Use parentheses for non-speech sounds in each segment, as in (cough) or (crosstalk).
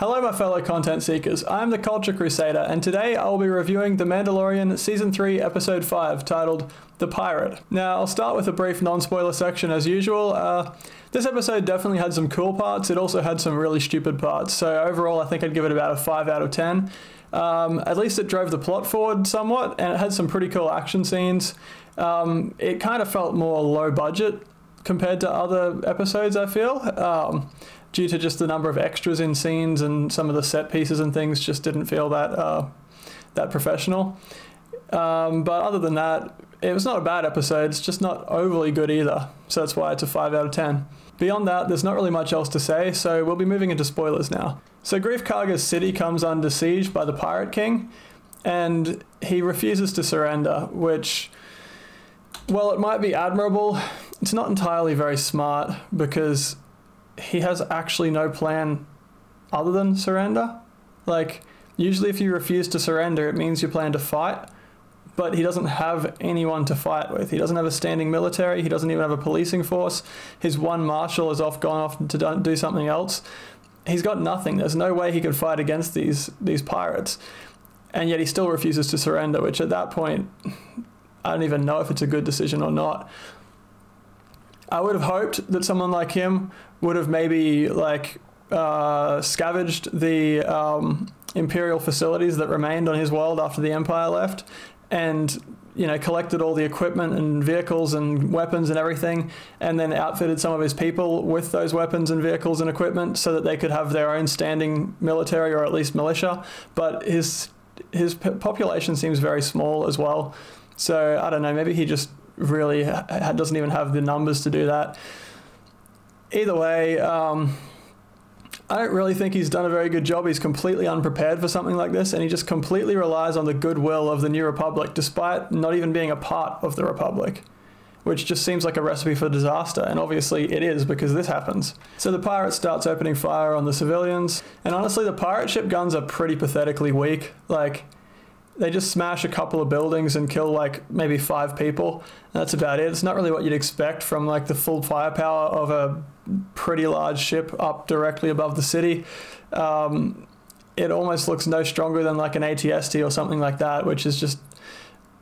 Hello, my fellow content seekers. I'm the Culture Crusader, and today I'll be reviewing The Mandalorian Season 3, Episode 5, titled The Pirate. Now, I'll start with a brief non spoiler section as usual. Uh, this episode definitely had some cool parts, it also had some really stupid parts, so overall, I think I'd give it about a 5 out of 10. Um, at least it drove the plot forward somewhat, and it had some pretty cool action scenes. Um, it kind of felt more low budget compared to other episodes, I feel. Um, due to just the number of extras in scenes and some of the set pieces and things just didn't feel that uh, that professional. Um, but other than that, it was not a bad episode. It's just not overly good either. So that's why it's a 5 out of 10. Beyond that, there's not really much else to say, so we'll be moving into spoilers now. So Greef Karga's city comes under siege by the Pirate King, and he refuses to surrender, which, well, it might be admirable. It's not entirely very smart because he has actually no plan other than surrender. Like, usually if you refuse to surrender, it means you plan to fight, but he doesn't have anyone to fight with. He doesn't have a standing military, he doesn't even have a policing force. His one marshal is off gone off to do something else. He's got nothing. There's no way he could fight against these these pirates. And yet he still refuses to surrender, which at that point I don't even know if it's a good decision or not. I would have hoped that someone like him would have maybe like uh, scavenged the um, imperial facilities that remained on his world after the empire left, and you know collected all the equipment and vehicles and weapons and everything, and then outfitted some of his people with those weapons and vehicles and equipment so that they could have their own standing military or at least militia. But his his population seems very small as well. So I don't know. Maybe he just really doesn't even have the numbers to do that either way, um, I don't really think he's done a very good job. He's completely unprepared for something like this, and he just completely relies on the goodwill of the New Republic, despite not even being a part of the Republic, which just seems like a recipe for disaster, and obviously it is because this happens. So the pirate starts opening fire on the civilians, and honestly, the pirate ship guns are pretty pathetically weak. Like, they just smash a couple of buildings and kill like maybe five people. That's about it. It's not really what you'd expect from like the full firepower of a pretty large ship up directly above the city. Um, it almost looks no stronger than like an ATST or something like that, which is just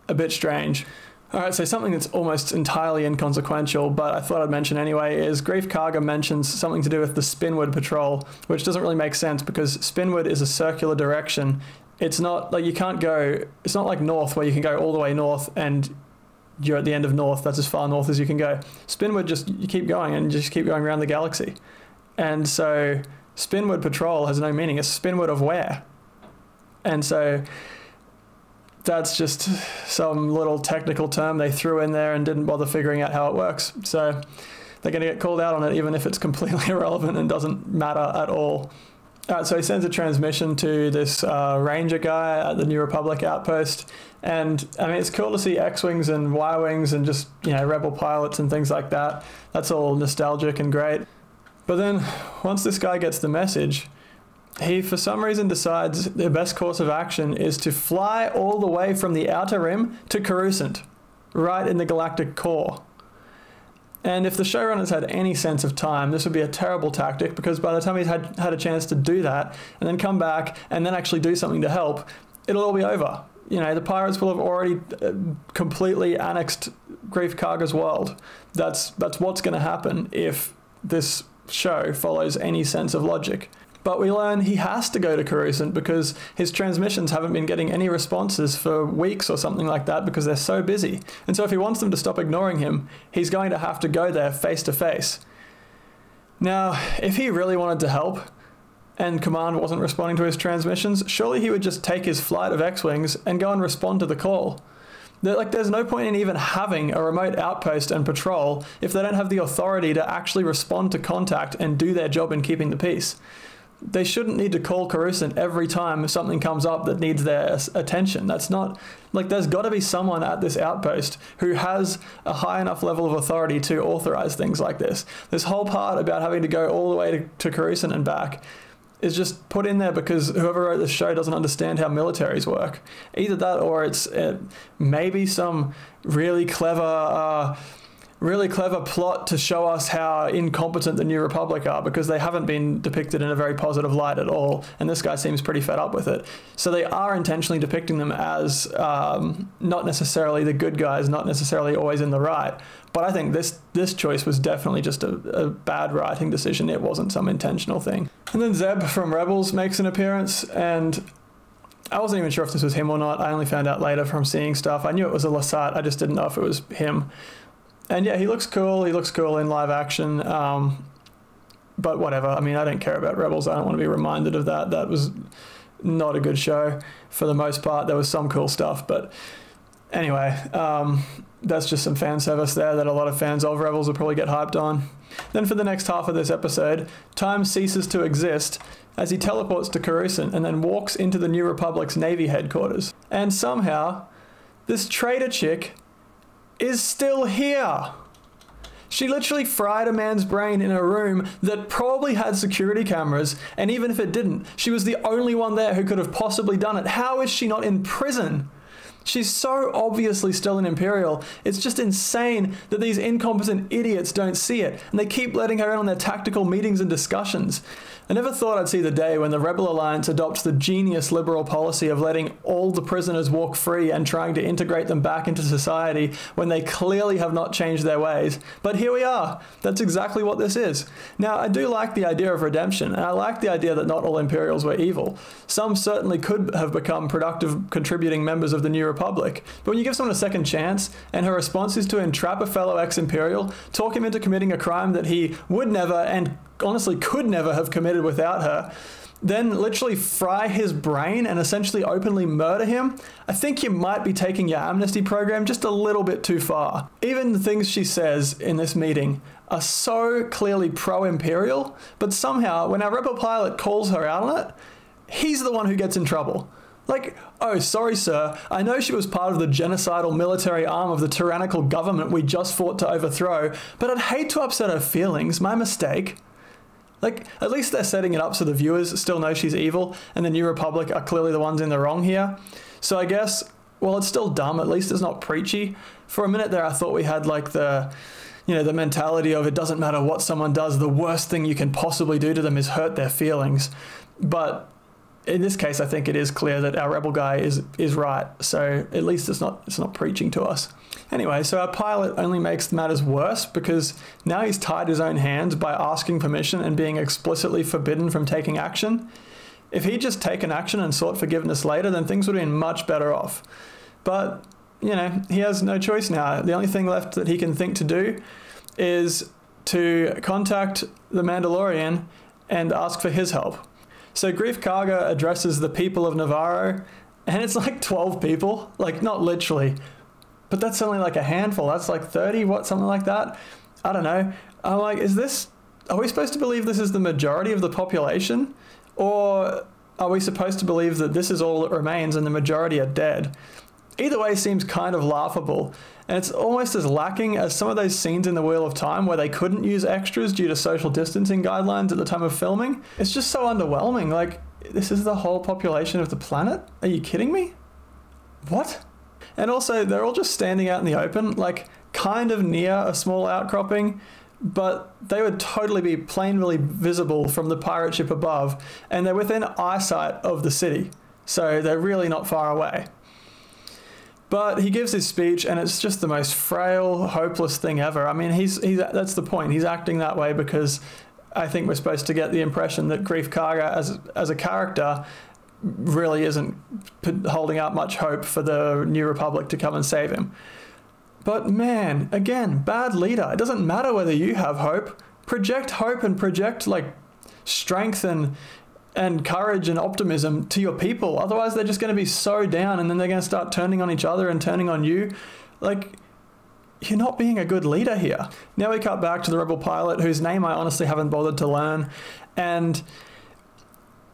a bit strange. All right, so something that's almost entirely inconsequential, but I thought I'd mention anyway, is Greef Karga mentions something to do with the Spinward Patrol, which doesn't really make sense because Spinward is a circular direction. It's not like you can't go, it's not like north where you can go all the way north and you're at the end of north. That's as far north as you can go. Spinward just you keep going and just keep going around the galaxy, and so Spinward Patrol has no meaning. It's Spinward of where, and so that's just some little technical term they threw in there and didn't bother figuring out how it works. So they're going to get called out on it even if it's (laughs) completely irrelevant and doesn't matter at all. Uh, so he sends a transmission to this uh, ranger guy at the New Republic outpost, and I mean it's cool to see X-wings and Y-wings and just you know rebel pilots and things like that. That's all nostalgic and great. But then once this guy gets the message, he for some reason decides the best course of action is to fly all the way from the outer rim to Coruscant, right in the galactic core. And if the showrunners had any sense of time, this would be a terrible tactic because by the time he's had, had a chance to do that and then come back and then actually do something to help, it'll all be over. You know, the pirates will have already uh, completely annexed Greef Karga's world. That's that's what's going to happen if this show follows any sense of logic. But we learn he has to go to Coruscant because his transmissions haven't been getting any responses for weeks or something like that because they're so busy. And so if he wants them to stop ignoring him, he's going to have to go there face to face. Now, if he really wanted to help, and Command wasn't responding to his transmissions, surely he would just take his flight of X-Wings and go and respond to the call. like, there's no point in even having a remote outpost and patrol if they don't have the authority to actually respond to contact and do their job in keeping the peace they shouldn't need to call Coruscant every time something comes up that needs their attention. That's not like there's got to be someone at this outpost who has a high enough level of authority to authorize things like this. This whole part about having to go all the way to, to Coruscant and back is just put in there because whoever wrote this show doesn't understand how militaries work. Either that or it's uh, maybe some really clever. Uh, really clever plot to show us how incompetent the New Republic are because they haven't been depicted in a very positive light at all. And this guy seems pretty fed up with it. So they are intentionally depicting them as um, not necessarily the good guys, not necessarily always in the right. But I think this this choice was definitely just a, a bad writing decision. It wasn't some intentional thing. And then Zeb from Rebels makes an appearance, and I wasn't even sure if this was him or not. I only found out later from seeing stuff. I knew it was a Lasat. I just didn't know if it was him and yeah, he looks cool. He looks cool in live action. Um, but whatever. I mean, I don't care about Rebels. I don't want to be reminded of that. That was not a good show for the most part. There was some cool stuff, but anyway, um, that's just some fan service there that a lot of fans of Rebels will probably get hyped on. Then for the next half of this episode, time ceases to exist as he teleports to Coruscant and then walks into the New Republic's Navy headquarters. And somehow, this traitor chick is still here. She literally fried a man's brain in a room that probably had security cameras, and even if it didn't, she was the only one there who could have possibly done it. How is she not in prison? She's so obviously still an Imperial. It's just insane that these incompetent idiots don't see it, and they keep letting her in on their tactical meetings and discussions. I never thought I'd see the day when the Rebel Alliance adopts the genius liberal policy of letting all the prisoners walk free and trying to integrate them back into society when they clearly have not changed their ways. But here we are. That's exactly what this is. Now, I do like the idea of redemption, and I like the idea that not all Imperials were evil. Some certainly could have become productive, contributing members of the New Republic. But when you give someone a second chance, and her response is to entrap a fellow ex Imperial, talk him into committing a crime that he would never and honestly could never have committed without her, then literally fry his brain and essentially openly murder him, I think you might be taking your amnesty program just a little bit too far. Even the things she says in this meeting are so clearly pro imperial, but somehow when our rebel pilot calls her out on it, he's the one who gets in trouble. Like, oh, sorry, sir. I know she was part of the genocidal military arm of the tyrannical government we just fought to overthrow, but I'd hate to upset her feelings. My mistake. Like, at least they're setting it up so the viewers still know she's evil, and the New Republic are clearly the ones in the wrong here. So I guess, well, it's still dumb. At least it's not preachy. For a minute there, I thought we had like the, you know, the mentality of it doesn't matter what someone does, the worst thing you can possibly do to them is hurt their feelings. But in this case, I think it is clear that our rebel guy is is right. So at least it's not it's not preaching to us. Anyway, so our pilot only makes matters worse because now he's tied his own hands by asking permission and being explicitly forbidden from taking action. If he'd just taken action and sought forgiveness later, then things would have been much better off. But, you know, he has no choice now. The only thing left that he can think to do is to contact the Mandalorian and ask for his help. So Greef Karga addresses the people of Nevarro, and it's like 12 people, like not literally, but that's only like a handful. That's like 30, what, something like that. I don't know. I'm like, is this, are we supposed to believe this is the majority of the population? Or are we supposed to believe that this is all that remains and the majority are dead? Either way seems kind of laughable, and it's almost as lacking as some of those scenes in The Wheel of Time where they couldn't use extras due to social distancing guidelines at the time of filming. It's just so underwhelming. Like, this is the whole population of the planet? Are you kidding me? What? And also, they're all just standing out in the open, like kind of near a small outcropping, but they would totally be plainly visible from the pirate ship above, and they're within eyesight of the city. So they're really not far away. But he gives his speech, and it's just the most frail, hopeless thing ever. I mean, he's, he's that's the point. He's acting that way because I think we're supposed to get the impression that Greef Karga, as as a character, really isn't holding out much hope for the New Republic to come and save him. But man, again, bad leader. It doesn't matter whether you have hope. Project hope and project like strength and and courage and optimism to your people. Otherwise, they're just going to be so down and then they're going to start turning on each other and turning on you. Like, you're not being a good leader here. Now we cut back to the rebel pilot, whose name I honestly haven't bothered to learn. And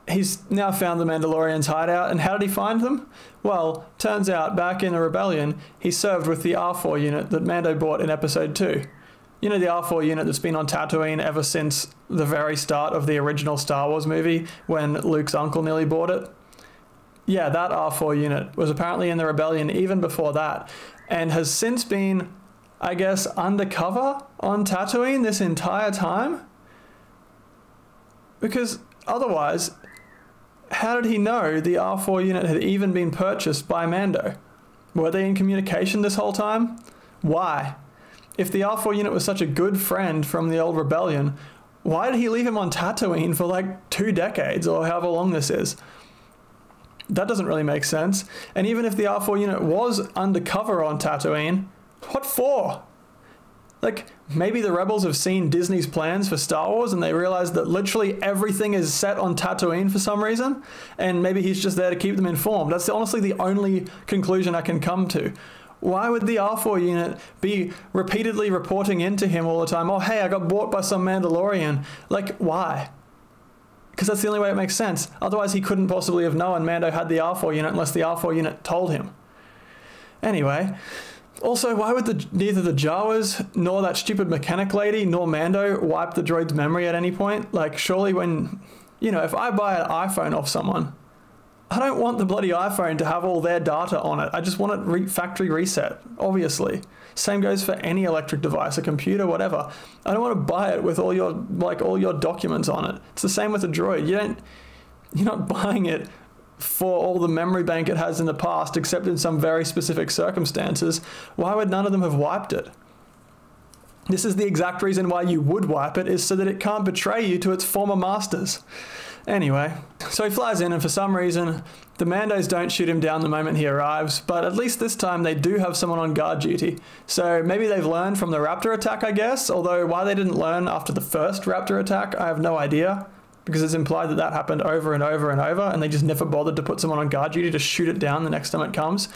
he's now found the Mandalorians' hideout, and how did he find them? Well, turns out back in the rebellion, he served with the R4 unit that Mando bought in Episode 2. You know, the R4 unit that's been on Tatooine ever since the very start of the original Star Wars movie when Luke's uncle nearly bought it? Yeah, that R4 unit was apparently in the rebellion even before that, and has since been I guess, undercover on Tatooine this entire time? Because otherwise, how did he know the R4 unit had even been purchased by Mando? Were they in communication this whole time? Why? If the R4 unit was such a good friend from the old rebellion, why did he leave him on Tatooine for like two decades or however long this is? That doesn't really make sense. And even if the R4 unit was undercover on Tatooine, what for? Like, maybe the rebels have seen Disney's plans for Star Wars and they realize that literally everything is set on Tatooine for some reason, and maybe he's just there to keep them informed. That's honestly the only conclusion I can come to. Why would the R4 unit be repeatedly reporting into him all the time, oh, hey, I got bought by some Mandalorian? Like, why? Because that's the only way it makes sense. Otherwise, he couldn't possibly have known Mando had the R4 unit unless the R4 unit told him. Anyway, also, why would the, neither the Jawas nor that stupid mechanic lady nor Mando wipe the droid's memory at any point? Like, surely when, you know, if I buy an iPhone off someone, I don't want the bloody iPhone to have all their data on it. I just want it re- factory reset, obviously. Same goes for any electric device, a computer, whatever. I don't want to buy it with all your like all your documents on it. It's the same with a droid. You don't you're not buying it for all the memory bank it has in the past, except in some very specific circumstances, why would none of them have wiped it? This is the exact reason why you would wipe it, is so that it can't betray you to its former masters. Anyway, so he flies in, and for some reason, the Mandos don't shoot him down the moment he arrives, but at least this time they do have someone on guard duty. So maybe they've learned from the Raptor attack, I guess, although why they didn't learn after the first Raptor attack, I have no idea because it's implied that that happened over and over and over, and they just never bothered to put someone on guard duty to shoot it down the next time it comes.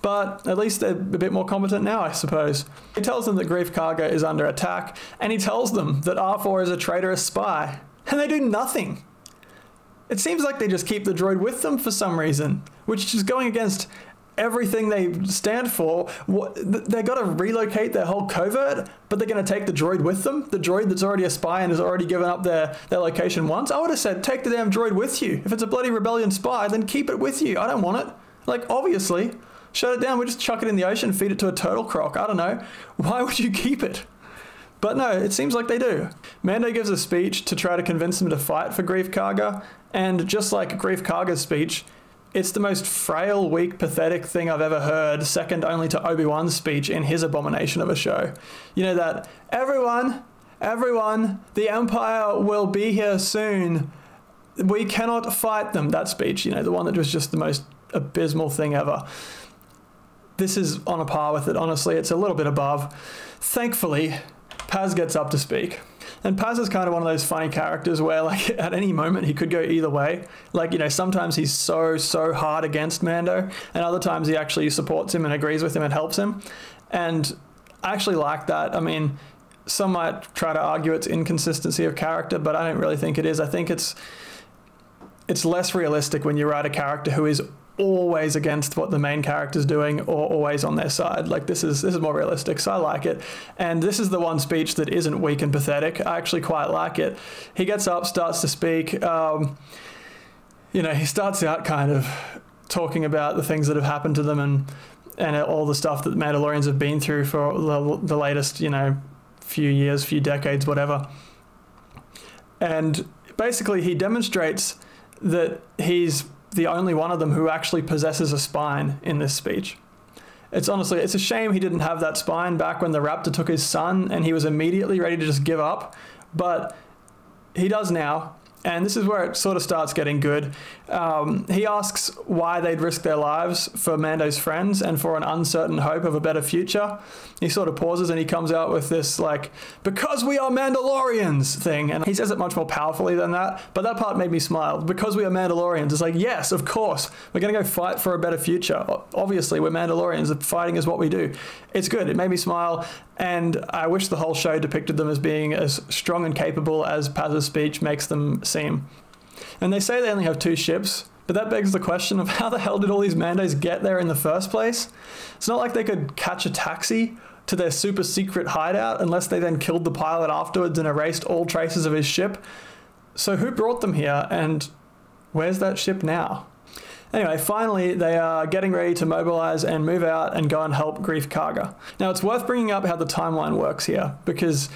But at least they're a bit more competent now, I suppose. He tells them that Greef Karga is under attack, and he tells them that R4 is a traitorous spy, and they do nothing. It seems like they just keep the droid with them for some reason, which is going against everything they stand for. What, they got to relocate their whole covert, but they're going to take the droid with them. The droid that's already a spy and has already given up their, their location once. I would have said, take the damn droid with you. If it's a bloody rebellion spy, then keep it with you. I don't want it. Like, obviously, shut it down. We just chuck it in the ocean, feed it to a turtle croc. I don't know. Why would you keep it? But no, it seems like they do. Mando gives a speech to try to convince them to fight for Greef Karga, and just like Greef Karga's speech, it's the most frail, weak, pathetic thing I've ever heard, second only to Obi Wan's speech in his abomination of a show. You know that everyone, everyone, the Empire will be here soon. We cannot fight them. That speech, you know, the one that was just the most abysmal thing ever. This is on a par with it, honestly. It's a little bit above. Thankfully, Paz gets up to speak. And Paz is kind of one of those funny characters where, like, (laughs) at any moment he could go either way. Like, you know, sometimes he's so, so hard against Mando, and other times he actually supports him and agrees with him and helps him. And I actually like that. I mean, some might try to argue it's inconsistency of character, but I don't really think it is. I think it's it's less realistic when you write a character who is always against what the main character's doing or always on their side. Like this is this is more realistic, so I like it. And this is the one speech that isn't weak and pathetic. I actually quite like it. He gets up, starts to speak. Um, you know, he starts out kind of talking about the things that have happened to them and and all the stuff that the Mandalorians have been through for the, the latest, you know, few years, few decades, whatever. And basically, he demonstrates that he's the only one of them who actually possesses a spine in this speech. It's honestly, it's a shame he didn't have that spine back when the raptor took his son and he was immediately ready to just give up. But he does now, and this is where it sort of starts getting good. Um, he asks why they'd risk their lives for Mando's friends and for an uncertain hope of a better future. He sort of pauses and he comes out with this, like, because we are Mandalorians thing. And he says it much more powerfully than that, but that part made me smile. Because we are Mandalorians, it's like, yes, of course, we're going to go fight for a better future. Obviously, we're Mandalorians, fighting is what we do. It's good. It made me smile. And I wish the whole show depicted them as being as strong and capable as Paz's speech makes them seem. And they say they only have two ships, but that begs the question of (laughs) how the hell did all these Mandos get there in the first place? It's not like they could catch a taxi to their super secret hideout unless they then killed the pilot afterwards and erased all traces of his ship. So who brought them here and where's that ship now? Anyway, finally, they are getting ready to mobilize and move out and go and help Greef Karga. Now, it's worth bringing up how the timeline works here because,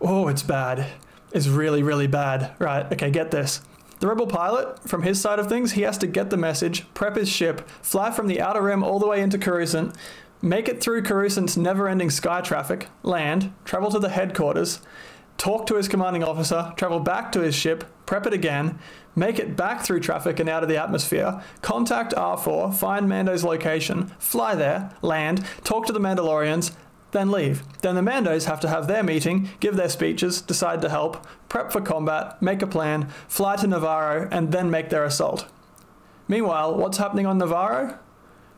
oh, it's bad. It's really, really bad. Right, okay, get this. The Rebel pilot, from his side of things, he has to get the message, prep his ship, fly from the Outer Rim all the way into Coruscant, make it through Coruscant's never ending sky traffic, land, travel to the headquarters, talk to his commanding officer, travel back to his ship, prep it again, make it back through traffic and out of the atmosphere, contact R4, find Mando's location, fly there, land, talk to the Mandalorians, then leave. Then the Mandos have to have their meeting, give their speeches, decide to help, prep for combat, make a plan, fly to Nevarro, and then make their assault. Meanwhile, what's happening on Nevarro?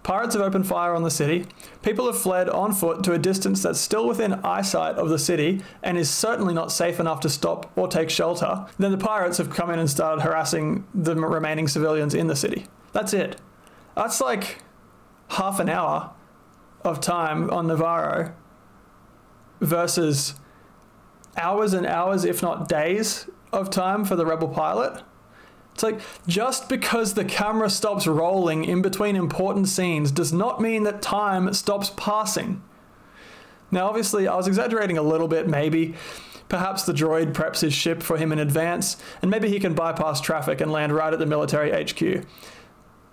Pirates have opened fire on the city. People have fled on foot to a distance that's still within eyesight of the city and is certainly not safe enough to stop or take shelter. Then the pirates have come in and started harassing the remaining civilians in the city. That's it. That's like half an hour of time on Nevarro versus hours and hours, if not days, of time for the Rebel pilot. It's like just because the camera stops rolling in between important scenes does not mean that time stops passing. Now, obviously, I was exaggerating a little bit, maybe. Perhaps the droid preps his ship for him in advance, and maybe he can bypass traffic and land right at the military HQ.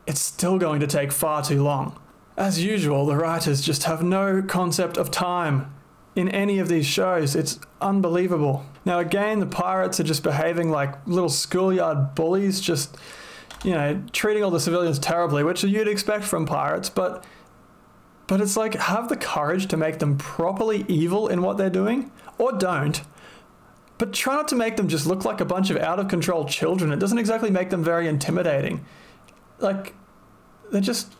It's still going to take far too long. As usual, the writers just have no concept of time in any of these shows. It's unbelievable. Now, again, the pirates are just behaving like little schoolyard bullies, just, you know, treating all the civilians terribly, which you'd expect from pirates, but. But it's like, have the courage to make them properly evil in what they're doing, or don't. But try not to make them just look like a bunch of out of control children. It doesn't exactly make them very intimidating. Like, they're just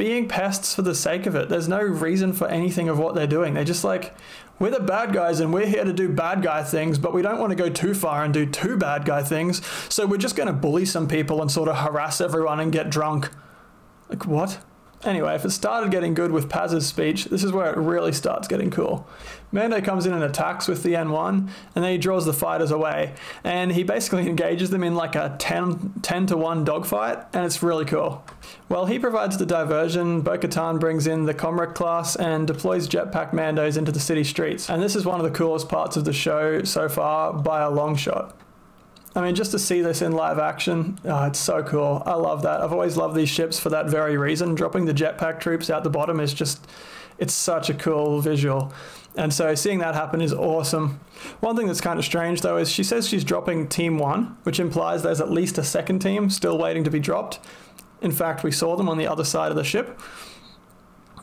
being pests for the sake of it. There's no reason for anything of what they're doing. They're just like, we're the bad guys and we're here to do bad guy things, but we don't want to go too far and do too bad guy things. So we're just going to bully some people and sort of harass everyone and get drunk. Like, what? Anyway, if it started getting good with Paz's speech, this is where it really starts getting cool. Mando comes in and attacks with the N1, and then he draws the fighters away. And he basically (laughs) engages them in like a 10, 10 to 1 dogfight, and it's really cool. Well, he provides the diversion, Bo Katan brings in the Kom'rk class and deploys jetpack Mandos into the city streets. And this is one of the coolest parts of the show so far by a long shot. I mean, just to see this in live action, oh, it's so cool. I love that. I've always loved these ships for that very reason. Dropping the jetpack troops out the bottom is just, it's such a cool visual. And so seeing that happen is awesome. One thing that's kind of strange though is she says she's dropping team one, which implies there's at least a second team still waiting to be dropped. In fact, we saw them on the other side of the ship.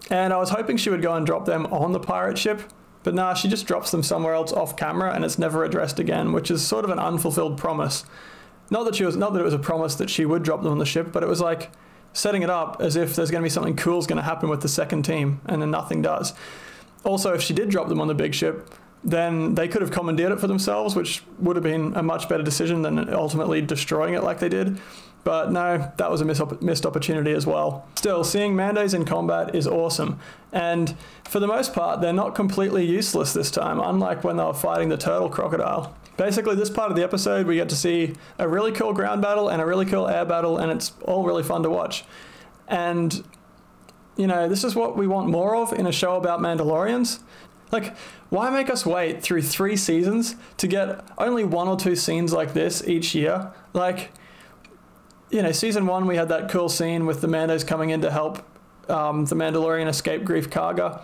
And I was hoping she would go and drop them on the pirate ship, but nah, she just drops them somewhere else off camera and it's never addressed again, which is sort of an unfulfilled promise. Not that she was not that it was a promise that she would drop them on the ship, but it was like setting it up as if there's going to be something cool is going to happen with the second team, and then nothing does. Also, if she did drop them on the big ship, then they could have commandeered it for themselves, which would have been a much better decision than ultimately destroying it like they did. But no, that was a missed opportunity as well. Still, seeing Mandos in combat is awesome. And for the most part, they're not completely useless this time, unlike when they were fighting the turtle crocodile. Basically, this part of the episode, we get to see a really cool ground battle and a really cool air battle, and it's all really fun to watch. And, you know, this is what we want more of in a show about Mandalorians. Like, why make us wait through three seasons to get only one or two scenes like this each year? Like, you know, season one, we had that cool scene with the Mandos coming in to help um, the Mandalorian escape Greef Karga.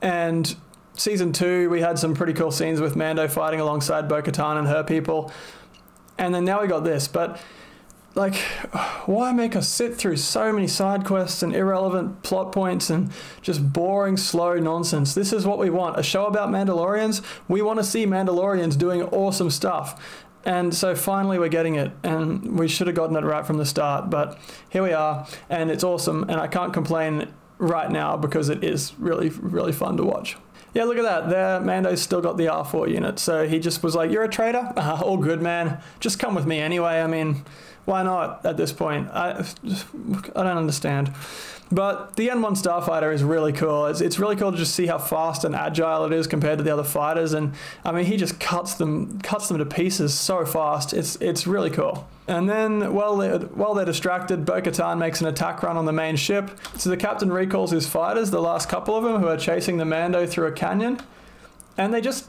And season two, we had some pretty cool scenes with Mando fighting alongside Bo Katan and her people. And then now we got this. But, like, why make us sit through so many side quests and irrelevant plot points and just boring, slow nonsense? This is what we want. A show about Mandalorians. We want to see Mandalorians doing awesome stuff. And so finally we're getting it, and we should have gotten it right from the start, but here we are, and it's awesome, and I can't complain right now because it is really, really fun to watch. Yeah, look at that. There, Mando's still got the R4 unit, so he just was like, You're a traitor? Uh, (laughs) all good, man. Just come with me anyway. I mean, Why not at this point? I, I don't understand. But the N1 Starfighter is really cool. It's, it's really cool to just see how fast and agile it is compared to the other fighters. And I mean, he just cuts them cuts them to pieces so fast. It's it's really cool. And then while they're, while they're distracted, Bo-Katan makes an attack run on the main ship. So the captain recalls his fighters, the last couple of them, who are chasing the Mando through a canyon. And they just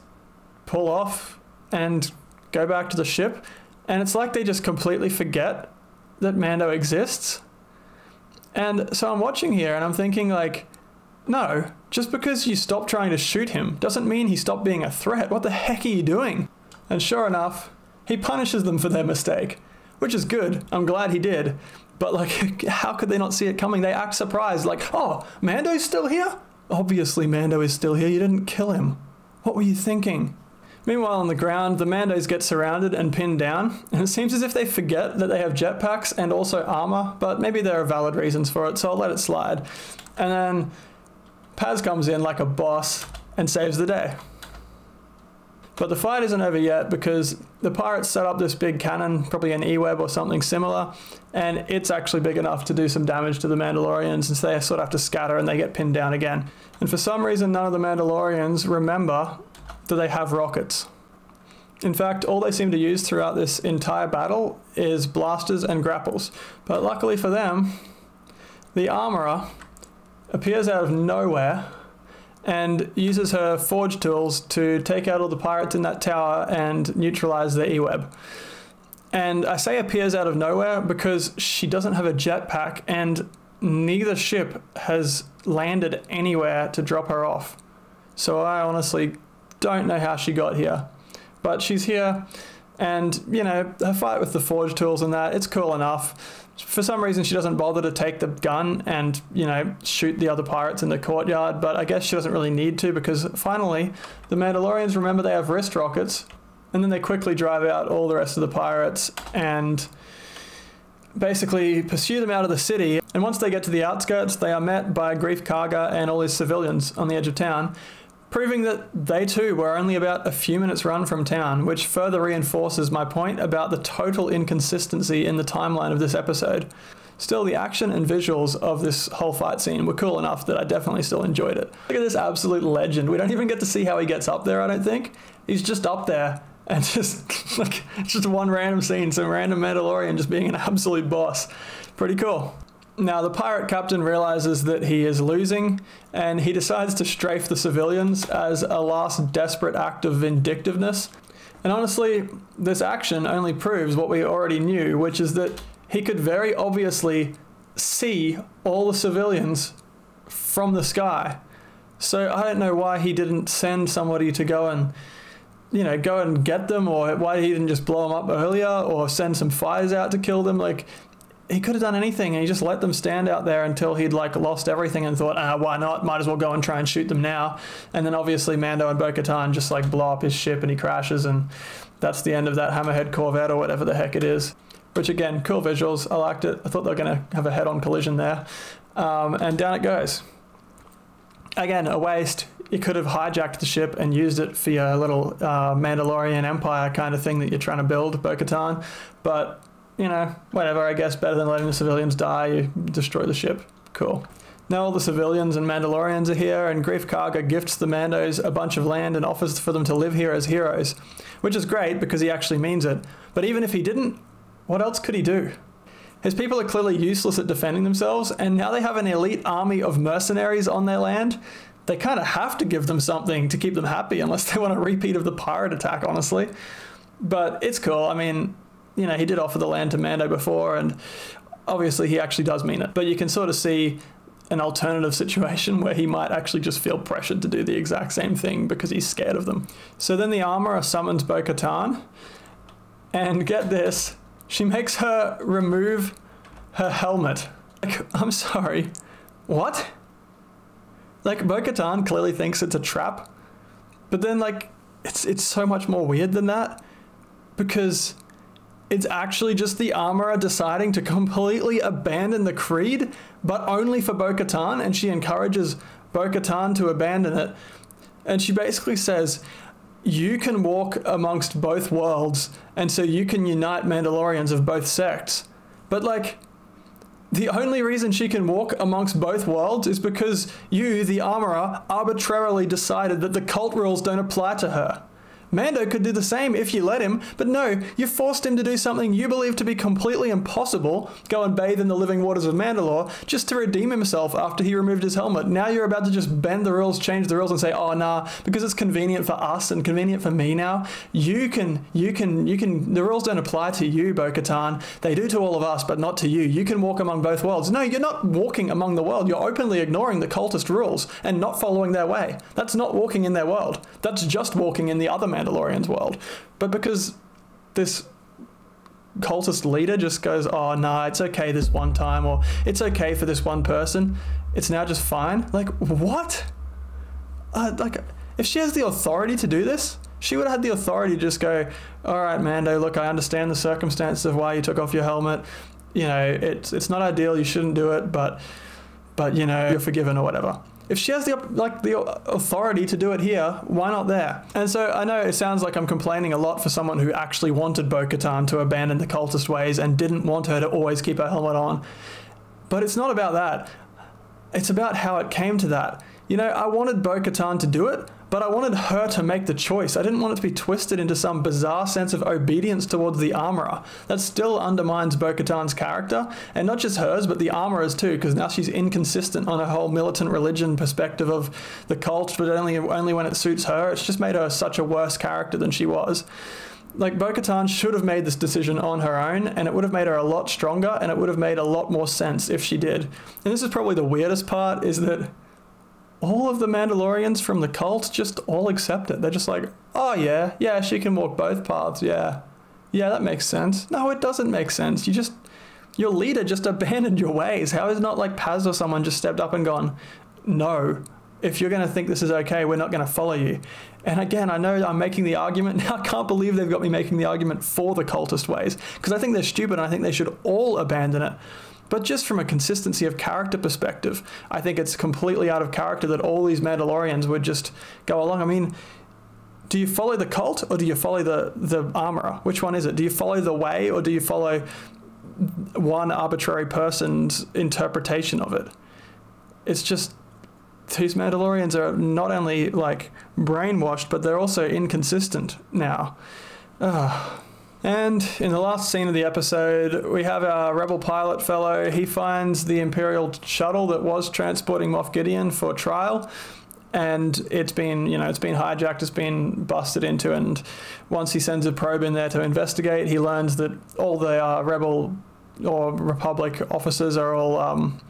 pull off and go back to the ship. And it's like they just completely forget that Mando exists and so I'm watching here and I'm thinking, like, no, just because you stop trying to shoot him doesn't mean he stopped being a threat. What the heck are you doing? And sure enough, he punishes them for their mistake, which is good. I'm glad he did. But, like, (laughs) how could they not see it coming? They act surprised, like, oh, Mando's still here? Obviously, Mando is still here. You didn't kill him. What were you thinking? Meanwhile, on the ground, the Mandos get surrounded and pinned down, and it seems as if they forget that they have jetpacks and also armor, but maybe there are valid reasons for it, so I'll let it slide. And then Paz comes in like a boss and saves the day. But the fight isn't over yet because the pirates set up this big cannon, probably an E-web or something similar, and it's actually big enough to do some damage to the Mandalorians, and they sort of have to scatter and they get pinned down again. And for some reason, none of the Mandalorians remember do they have rockets? In fact, all they seem to use throughout this entire battle is blasters and grapples. But luckily for them, the armorer appears out of nowhere and uses her forge tools to take out all the pirates in that tower and neutralize the E-web. And I say appears out of nowhere because she doesn't have a jetpack and neither ship has landed anywhere to drop her off. So I honestly don't know how she got here, but she's here, and you know her fight with the forge tools and that it's cool enough. For some reason, she doesn't bother to take the gun and you know shoot the other pirates in the courtyard, but I guess she doesn't really need to because finally the Mandalorians remember they have wrist rockets, and then they quickly drive out all the rest of the pirates and basically pursue them out of the city. And once they get to the outskirts, they are met by Greef Karga and all his civilians on the edge of town proving that they too were only about a few minutes' run from town, which further reinforces my point about the total inconsistency in the timeline of this episode. Still, the action and visuals of this whole fight scene were cool enough that I definitely still enjoyed it. Look at this absolute legend. We don't even get to see how he gets up there, I don't think. He's just up there and (laughs) just like it's just one random scene, some random Mandalorian just being an absolute boss. Pretty cool. Now, the pirate captain realizes that he is losing and he decides to strafe the civilians as a last desperate act of vindictiveness. And honestly, this action only proves what we already knew, which is that he could very obviously see all the civilians from the sky. So I don't know why he didn't send somebody to go and you know, go and get them, or why he didn't just blow them up earlier, or send some fires out to kill them. Like, he could have done anything and he just let them stand out there until he'd like lost everything and thought, ah, why not? Might as well go and try and shoot them now. And then obviously Mando and Bo Katan just like blow up his ship and he crashes and that's the end of that Hammerhead Corvette or whatever the heck it is. Which again, cool visuals. I liked it. I thought they were going to have a head on collision there. Um, and down it goes. Again, a waste. You could have hijacked the ship and used it for your little uh, Mandalorian Empire kind of thing that you're trying to build, Bo Katan. But you know, whatever, I guess, better than letting the civilians die, you destroy the ship. Cool. Now all the civilians and Mandalorians are here, and Greef Karga gifts the Mandos a bunch of land and offers for them to live here as heroes, which is great because he actually means it. But even if he didn't, what else could he do? His people are clearly useless at defending themselves, and now they have an elite army of mercenaries on their land. They kind of have to give them something to keep them happy, unless they want a (laughs) repeat of the pirate attack, honestly. But it's cool. I mean, you know, he did offer the land to Mando before, and obviously he actually does mean it. But you can sort of see an alternative situation where he might actually just feel pressured to do the exact same thing because he's scared of them. So then the armorer summons Bo Katan, and get this, she makes her remove her helmet. Like, I'm sorry, what? Like, Bo Katan clearly thinks it's a trap, but then, like, it's, it's so much more weird than that because it's actually just the armorer deciding to completely abandon the creed, but only for Bo Katan, and she encourages Bo Katan to abandon it. And she basically says, You can walk amongst both worlds, and so you can unite Mandalorians of both sects. But like, the only reason she can walk amongst both worlds is because you, the armorer, arbitrarily decided that the cult rules don't apply to her. Mando could do the same if you let him, but no, you forced him to do something you believe to be completely impossible go and bathe in the living waters of Mandalore just to redeem himself after he removed his helmet. Now you're about to just bend the rules, change the rules, and say, oh, nah, because it's convenient for us and convenient for me now, you can, you can, you can, the rules don't apply to you, Bo Katan. They do to all of us, but not to you. You can walk among both worlds. No, you're not walking among the world. You're openly ignoring the cultist rules and not following their way. That's not walking in their world. That's just walking in the other man Mandalorian's world. But because this cultist leader just goes, oh, nah, it's okay this one time, or it's okay for this one person, it's now just fine. Like, what? Uh, like, if she has the authority to do this, she would have had the authority to just go, all right, Mando, look, I understand the circumstances of why you took off your helmet. You know, it's it's not ideal. You shouldn't do it, but but you know, you're forgiven or whatever. If she has the like the authority to do it here, why not there? And so I know it sounds like I'm complaining a lot for someone who actually wanted Bo-Katan to abandon the cultist ways and didn't want her to always keep her helmet on. But it's not about that. It's about how it came to that. You know, I wanted Bo-Katan to do it, but I wanted her to make the choice. I didn't want it to be twisted into some bizarre sense of obedience towards the armorer. That still undermines Bo Katan's character, and not just hers, but the armorer's too, because now she's inconsistent on a whole militant religion perspective of the cult, but only, only when it suits her. It's just made her such a worse character than she was like Bo Katan should have made this decision on her own, and it would have made her a lot stronger, and it would have made a lot more sense if she did. And this is probably the weirdest part is that all of the Mandalorians from the cult just all accept it. They're just like, oh yeah, yeah, she can walk both paths. Yeah, yeah, that makes sense. No, it doesn't make sense. You just, your leader just (laughs) abandoned your ways. How is not like Paz or someone just stepped up and gone, no, if you're going to think this is okay, we're not going to follow you. And again, I know I'm making the argument. (laughs) Now, I can't believe they've got me making the argument for the cultist ways because I think they're stupid and I think they should all abandon it. But just from a consistency of character perspective, I think it's completely out of character that all these Mandalorians would just go along. I mean, do you follow the cult or do you follow the the armorer? Which one is it? Do you follow the way or do you follow one arbitrary person's interpretation of it? It's just these Mandalorians are not only like brainwashed, but they're also inconsistent now. Ugh. And in the last scene of the episode, we have our rebel pilot fellow. He finds the Imperial shuttle that was transporting Moff Gideon for trial, and it's been, you know, it's been hijacked, it's been busted into, and once he sends a probe in there to investigate, he learns that all the uh, rebel or Republic officers are all. Um,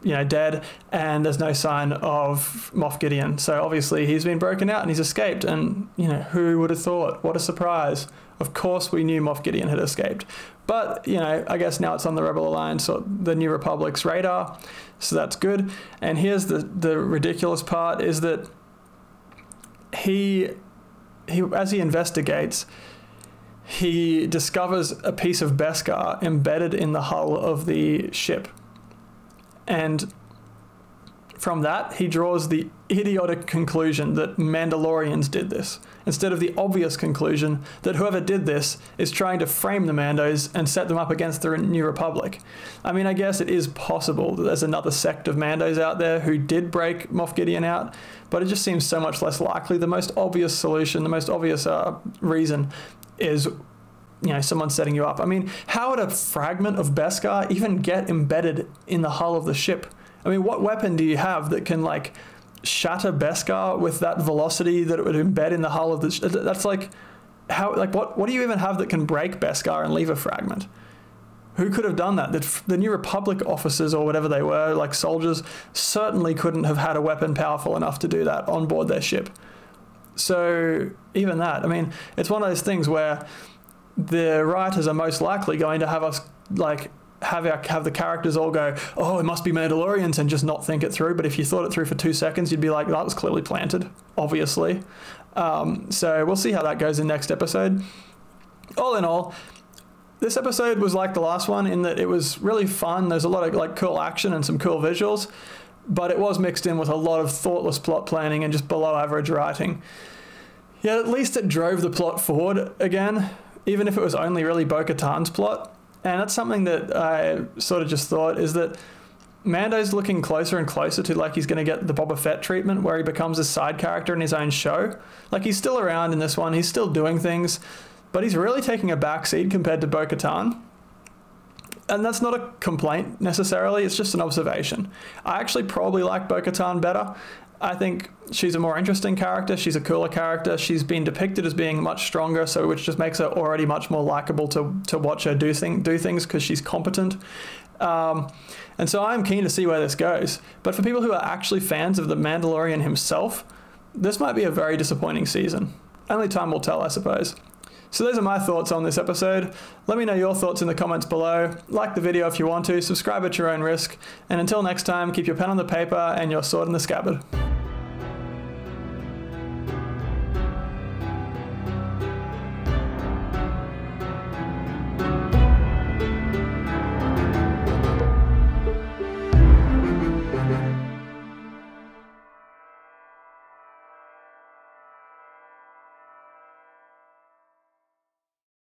you know, dead, and there's no sign of Moff Gideon. So obviously he's been broken out and he's escaped. And you know, who would have thought? What a surprise! Of course, we knew Moff Gideon had escaped. But, you know, I guess now it's on the Rebel Alliance or the New Republic's radar, so that's good. And here's the, the ridiculous part is that he, he, as he investigates, he discovers a piece of Beskar embedded in the hull of the ship. And from that, he draws the idiotic conclusion that Mandalorians did this, instead of the obvious conclusion that whoever did this is trying to frame the Mandos and set them up against the New Republic. I mean, I guess it is possible that there's another sect of Mandos out there who did break Moff Gideon out, but it just seems so much less likely. The most obvious solution, the most obvious uh, reason is you know, someone setting you up. I mean, how would a fragment of Beskar even get embedded in the hull of the ship? I mean, what weapon do you have that can like shatter Beskar with that velocity that it would embed in the hull of the? That's like how like what what do you even have that can break Beskar and leave a fragment? Who could have done that? The, the New Republic officers or whatever they were, like soldiers, certainly couldn't have had a weapon powerful enough to do that on board their ship. So even that, I mean, it's one of those things where the writers are most likely going to have us like have our have the characters all go, oh, it must be Mandalorians, and just not think it through. But if you thought it through for two seconds, you'd be like, that was clearly planted, obviously. Um, so we'll see how that goes in next episode. All in all, this episode was like the last one in that it was really fun. There's a lot of like cool action and some cool visuals, but it was mixed in with a lot of thoughtless plot planning and just below average writing. Yet at least it drove the plot forward again, even if it was only really Bo Katan's plot And that's something that I sort of just thought is that Mando's looking closer and closer to like he's going to get the Boba Fett treatment where he becomes a side character in his own show. Like he's still around in this one, he's still doing things, but he's really taking a backseat compared to Bo Katan. And that's not a complaint necessarily, it's just an observation. I actually probably like Bo Katan better. I think she's a more interesting character. She's a cooler character. She's been depicted as being much stronger, so which just makes her already much more likable to, to watch her do thing do things because she's competent. Um, and so I'm keen to see where this goes. But for people who are actually fans of the Mandalorian himself, this might be a very disappointing season. Only time will tell, I suppose. So those are my thoughts on this episode. Let me know your thoughts in the comments below. Like the video if you want to, subscribe at your own risk, and until next time, keep your pen on the paper and your sword in the scabbard.